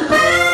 Música